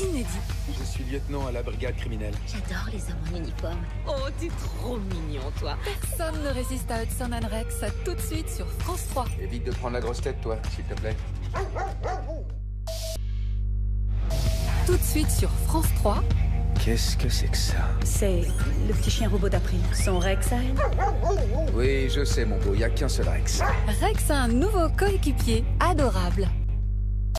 inédit. Je suis lieutenant à la brigade criminelle. J'adore les hommes en uniforme. Oh, t'es trop mignon, toi. Personne ne résiste à Hudson and Rex, tout de suite sur France 3. Évite de prendre la grosse tête, toi, s'il te plaît. Tout de suite sur France 3. Qu'est-ce que c'est que ça? C'est le petit chien robot d'April. Son Rex à elle Oui, je sais, mon beau, y a qu'un seul Rex. Rex a un nouveau coéquipier adorable.